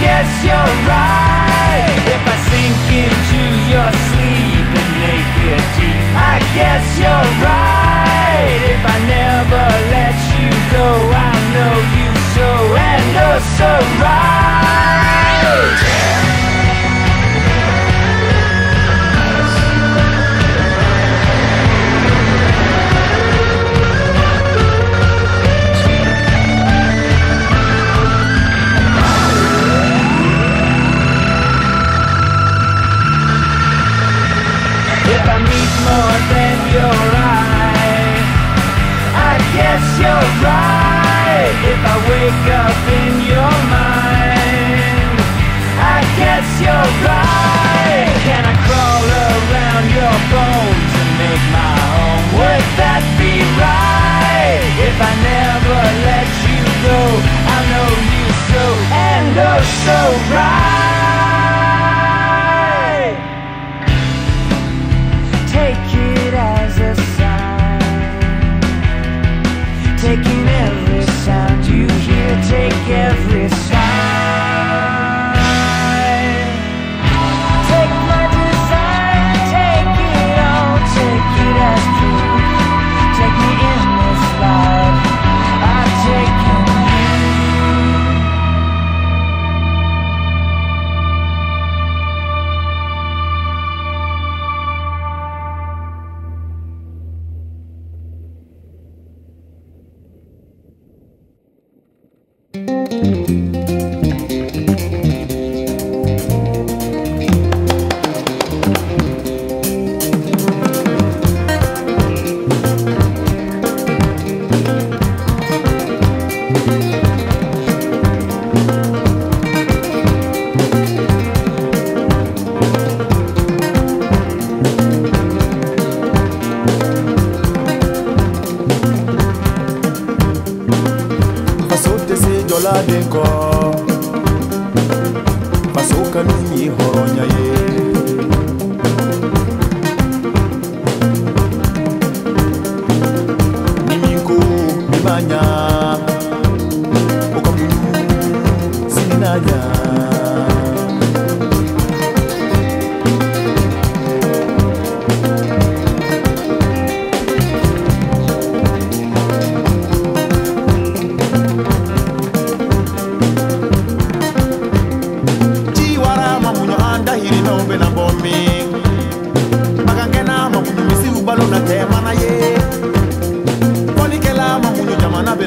guess you're right. If I sink into your sleep and make it deep, I guess you're right. If I never let you go, I'll know you so and oh so right. More than I guess you're right. If I wake up in your mind, I guess you're right. Can I crawl around your bones and make my? Would that be right? If I never let you go, I know you so and oh so right.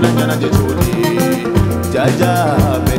Cogodi jaja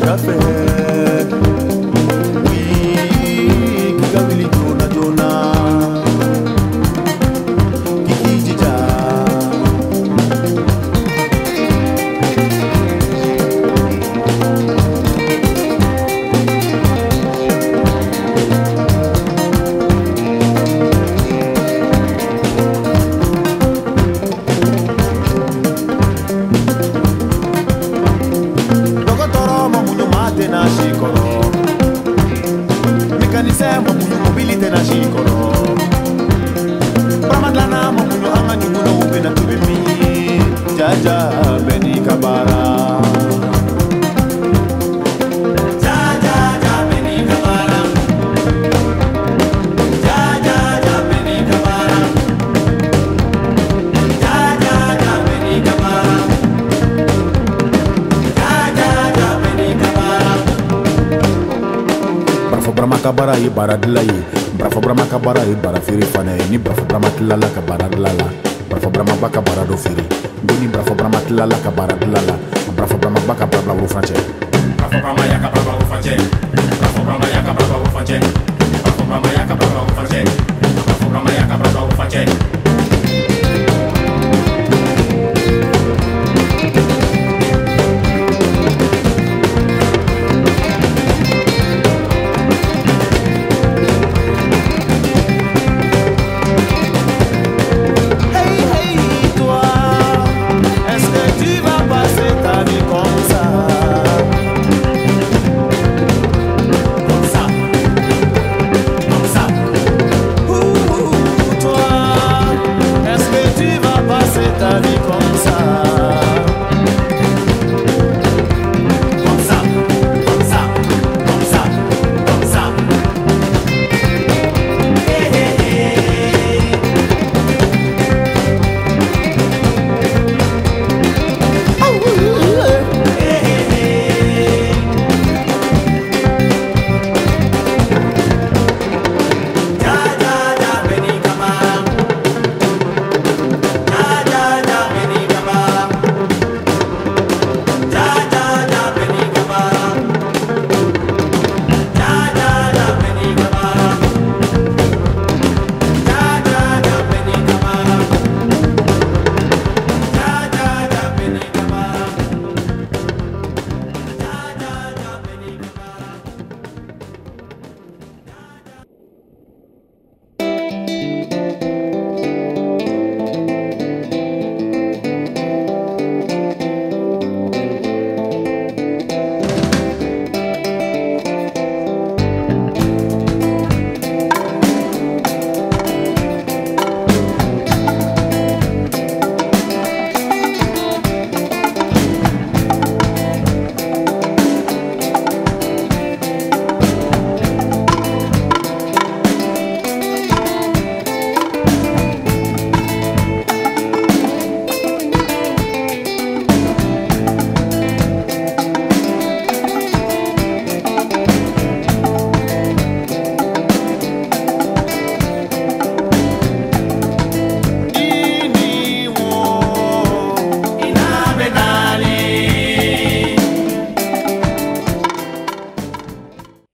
café. anaganisemo munhu mobilite na xikolo. Pramandlanamo munhu a nga nyukuno umbe na tuvimi jaja benikabara ka baara ye baara dila ye. Barafa burama ka baara ye baara feere fana ye. Ni barafa burama tilala ka baara dila la. Barafa buramaba ka baara dɔ feere ko ni barafa burama tilala ka baara dila la. Barafa buramaba ka baara bila woro furancɛ barafa burama y'a ka baara bila woro furancɛ barafa burama y'a ka baara bila woro furancɛ barafa burama y'a ka baara bila